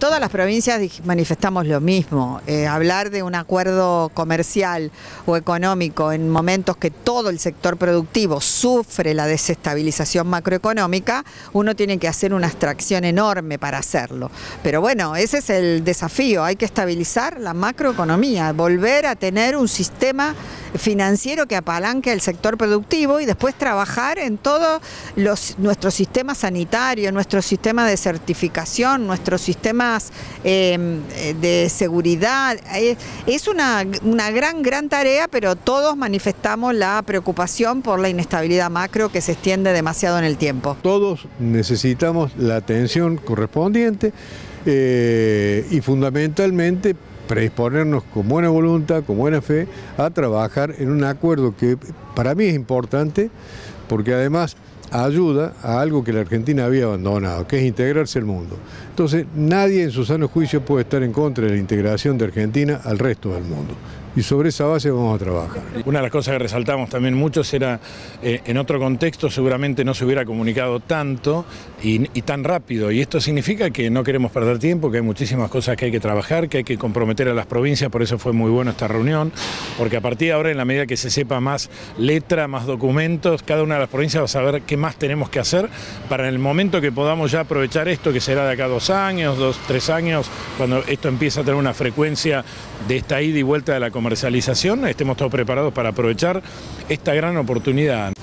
Todas las provincias manifestamos lo mismo. Eh, hablar de un acuerdo comercial o económico en momentos que todo el sector productivo sufre la desestabilización macroeconómica, uno tiene que hacer una abstracción enorme para hacerlo. Pero bueno, ese es el desafío. Hay que estabilizar la macroeconomía, volver a tener un sistema financiero que apalanque el sector productivo y después trabajar en todo los, nuestro sistema sanitario, nuestro sistema de certificación, nuestro sistema Em, de seguridad. Es una, una gran, gran tarea, pero todos manifestamos la preocupación por la inestabilidad macro que se extiende demasiado en el tiempo. Todos necesitamos la atención correspondiente eh, y fundamentalmente predisponernos con buena voluntad, con buena fe, a trabajar en un acuerdo que para mí es importante, porque además ayuda a algo que la Argentina había abandonado, que es integrarse al mundo. Entonces, nadie en su sano juicio puede estar en contra de la integración de Argentina al resto del mundo y sobre esa base vamos a trabajar. Una de las cosas que resaltamos también muchos era, eh, en otro contexto seguramente no se hubiera comunicado tanto y, tan rápido, y esto significa que no queremos perder tiempo, que hay muchísimas cosas que hay que trabajar, que hay que comprometer a las provincias, por eso fue muy bueno esta reunión, porque a partir de ahora, en la medida que se sepa más letra, más documentos, cada una de las provincias va a saber qué más tenemos que hacer para en el momento que podamos ya aprovechar esto, que será de acá dos años, dos, tres años, cuando esto empieza a tener una frecuencia de esta ida y vuelta de la comunidad comercialización, estemos todos preparados para aprovechar esta gran oportunidad.